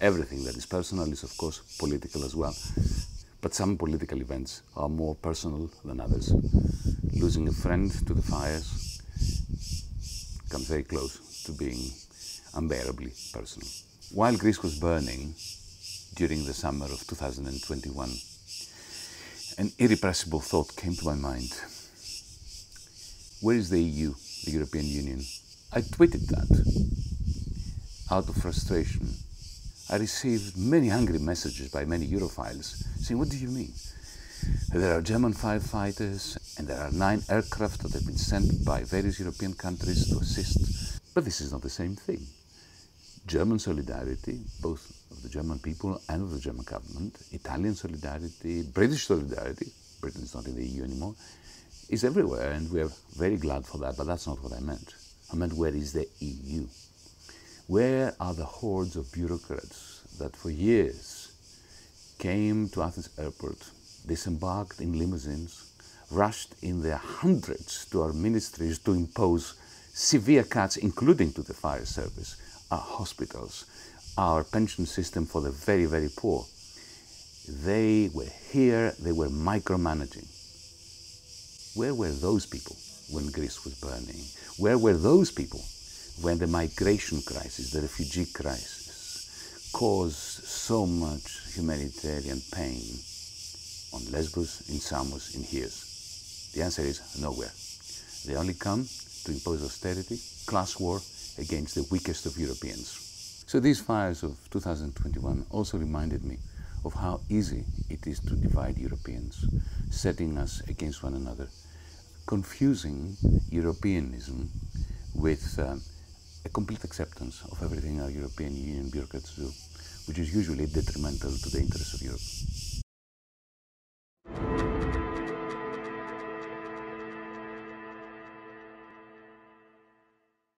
Everything that is personal is, of course, political as well. But some political events are more personal than others. Losing a friend to the fires comes very close to being unbearably personal. While Greece was burning during the summer of 2021, an irrepressible thought came to my mind. Where is the EU, the European Union? I tweeted that out of frustration. I received many angry messages by many Europhiles saying, What do you mean? There are German firefighters and there are nine aircraft that have been sent by various European countries to assist. But this is not the same thing. German solidarity, both of the German people and of the German government, Italian solidarity, British solidarity, Britain is not in the EU anymore, is everywhere and we are very glad for that, but that's not what I meant. I meant where is the EU? Where are the hordes of bureaucrats that for years came to Athens airport, disembarked in limousines, rushed in their hundreds to our ministries to impose severe cuts, including to the fire service, our hospitals, our pension system for the very, very poor. They were here, they were micromanaging. Where were those people when Greece was burning? Where were those people when the migration crisis, the refugee crisis, caused so much humanitarian pain on Lesbos, in Samos, in Chios? The answer is nowhere. They only come to impose austerity, class war against the weakest of Europeans. So these fires of 2021 also reminded me of how easy it is to divide Europeans, setting us against one another, confusing Europeanism with um, a complete acceptance of everything our European Union bureaucrats do, which is usually detrimental to the interests of Europe.